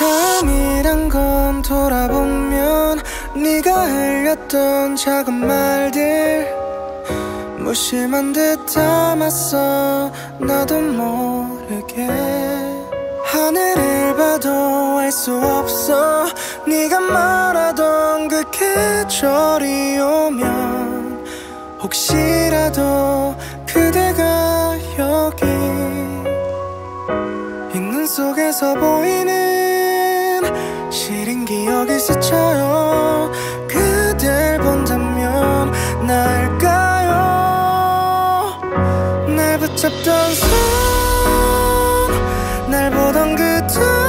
지난 건 돌아보면 네가 흘렸던 작은 말들 무심한 듯 담았어. 나도 모르게 하늘을 봐도 알 수 없어. 네가 말하던 그 계절이 오면 혹시라도 그대가 여기 있는 속에서 보이는 시린 기억이 스쳐요. 그댈 본다면 나을까요? 날 붙잡던 손날 보던 그두